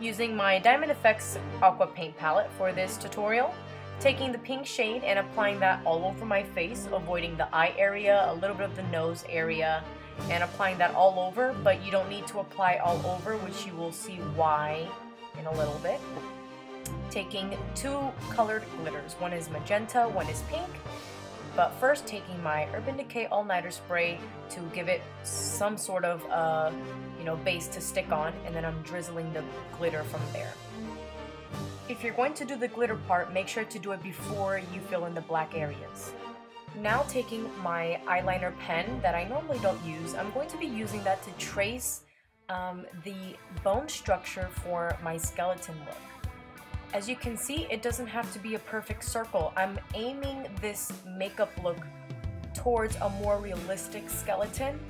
Using my Diamond FX Aqua Paint palette for this tutorial, taking the pink shade and applying that all over my face, avoiding the eye area, a little bit of the nose area, and applying that all over, but you don't need to apply all over, which you will see why in a little bit. Taking two colored glitters, one is magenta, one is pink, but first taking my Urban Decay All Nighter Spray to give it some sort of, uh, you know, base to stick on, and then I'm drizzling the glitter from there. If you're going to do the glitter part, make sure to do it before you fill in the black areas. Now taking my eyeliner pen that I normally don't use, I'm going to be using that to trace um, the bone structure for my skeleton look. As you can see, it doesn't have to be a perfect circle. I'm aiming this makeup look towards a more realistic skeleton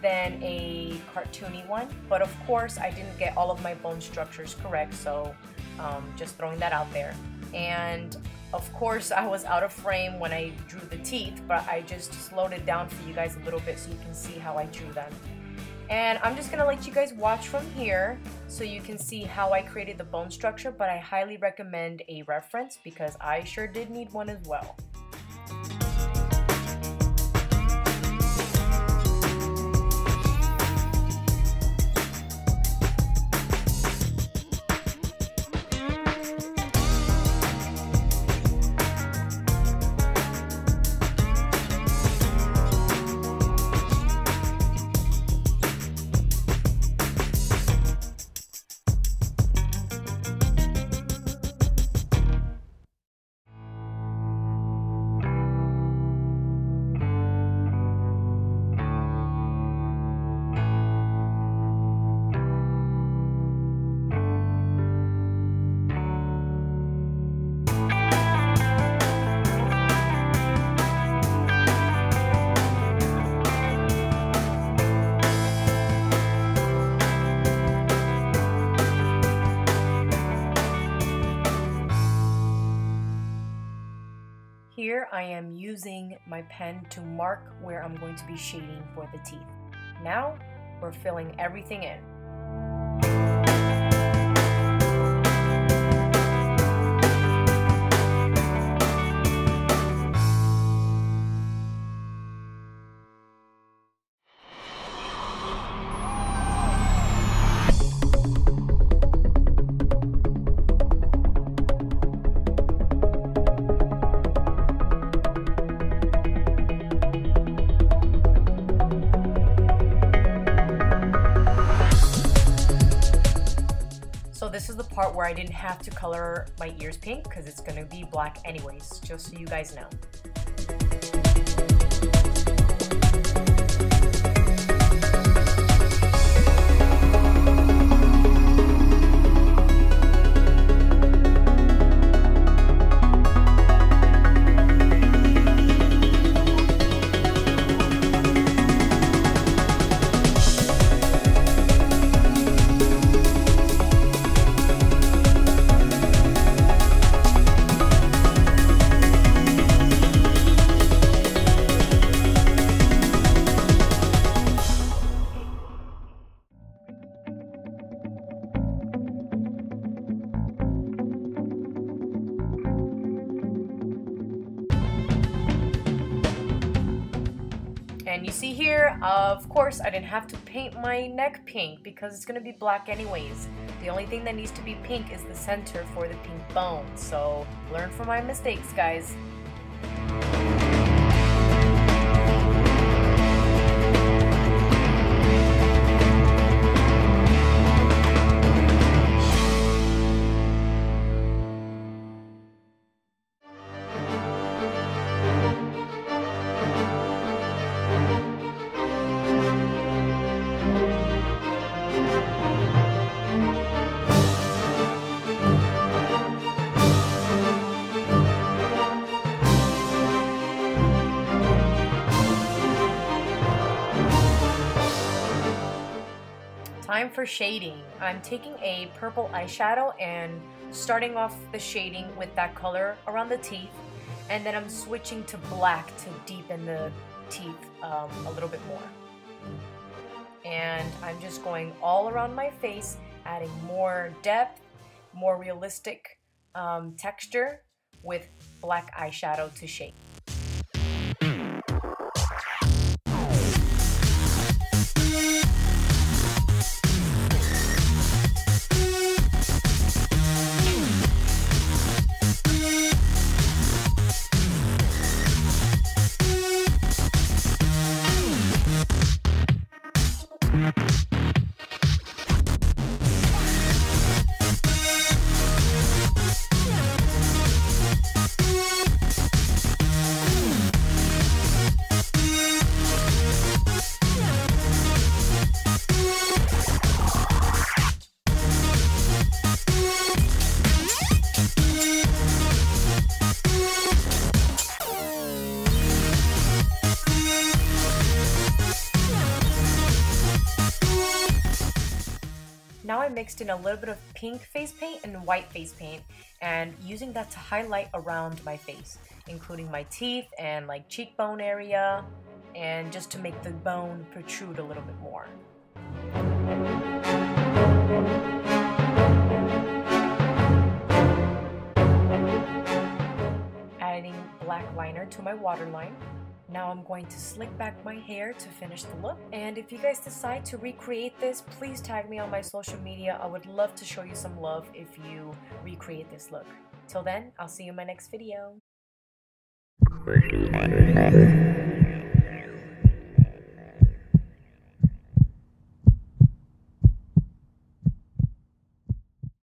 than a cartoony one. But of course, I didn't get all of my bone structures correct, so um, just throwing that out there. And of course, I was out of frame when I drew the teeth, but I just slowed it down for you guys a little bit so you can see how I drew them. And I'm just gonna let you guys watch from here so you can see how I created the bone structure, but I highly recommend a reference because I sure did need one as well. Here I am using my pen to mark where I'm going to be shading for the teeth. Now we're filling everything in. Part where I didn't have to color my ears pink because it's going to be black anyways, just so you guys know. And you see here, of course, I didn't have to paint my neck pink because it's going to be black anyways. The only thing that needs to be pink is the center for the pink bone. So learn from my mistakes, guys. Time for shading. I'm taking a purple eyeshadow and starting off the shading with that color around the teeth And then I'm switching to black to deepen the teeth um, a little bit more. And I'm just going all around my face, adding more depth, more realistic um, texture with black eyeshadow to shape. I mixed in a little bit of pink face paint and white face paint and using that to highlight around my face, including my teeth and like cheekbone area and just to make the bone protrude a little bit more. Adding black liner to my waterline now I'm going to slick back my hair to finish the look. And if you guys decide to recreate this, please tag me on my social media. I would love to show you some love if you recreate this look. Till then, I'll see you in my next video.